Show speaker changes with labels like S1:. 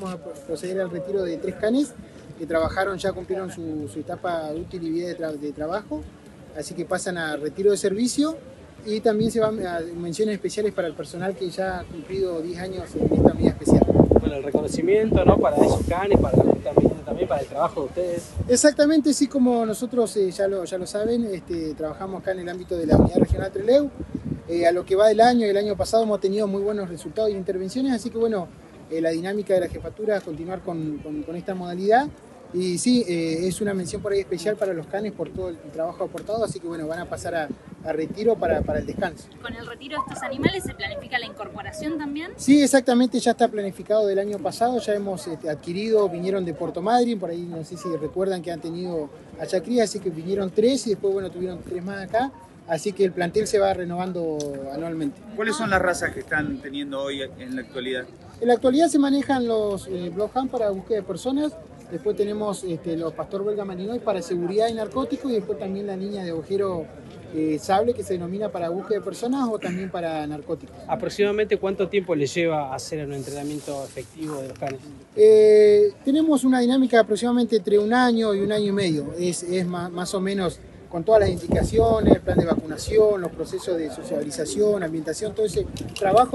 S1: vamos a proceder al retiro de tres canes que trabajaron, ya cumplieron su, etapa útil y vida de, trabajo, así que pasan a retiro de servicio y también se van a menciones especiales para el personal que ya ha cumplido 10 años en esta medida especial.
S2: Bueno, el reconocimiento ¿no? para esos canes, para también para el trabajo de ustedes.
S1: Exactamente, sí, como nosotros eh, ya, lo, ya lo saben, este, trabajamos acá en el ámbito de la Unidad Regional Treleu, eh, a lo que va del año y el año pasado hemos tenido muy buenos resultados y intervenciones, así que bueno, eh, la dinámica de la jefatura continuar con, con, esta modalidad. Y sí, eh, es una mención por ahí especial para los canes por todo el trabajo aportado, así que bueno, van a pasar a, retiro para, para, el descanso.
S3: ¿Con el retiro de estos animales se planifica la incorporación también?
S1: Sí, exactamente, ya está planificado del año pasado, ya hemos este, adquirido, vinieron de Puerto Madryn, por ahí no sé si recuerdan que han tenido allá cría, así que vinieron tres y después bueno, tuvieron tres más acá. Así que el plantel se va renovando anualmente.
S4: ¿Cuáles son las razas que están teniendo hoy en la actualidad?
S1: En la actualidad se manejan los eh, Bloodhound para búsqueda de personas, después tenemos este, los Pastor Belga Malinois para seguridad y narcóticos y después también la niña de ojero eh, sable que se denomina para búsqueda de personas o también para narcóticos.
S2: ¿Aproximadamente cuánto tiempo le lleva hacer un entrenamiento efectivo de los canes?
S1: Eh, tenemos una dinámica de aproximadamente entre un año y un año y medio, es, más, más o menos con todas las indicaciones, plan de vacunación, los procesos de socialización, ambientación, todo ese trabajo.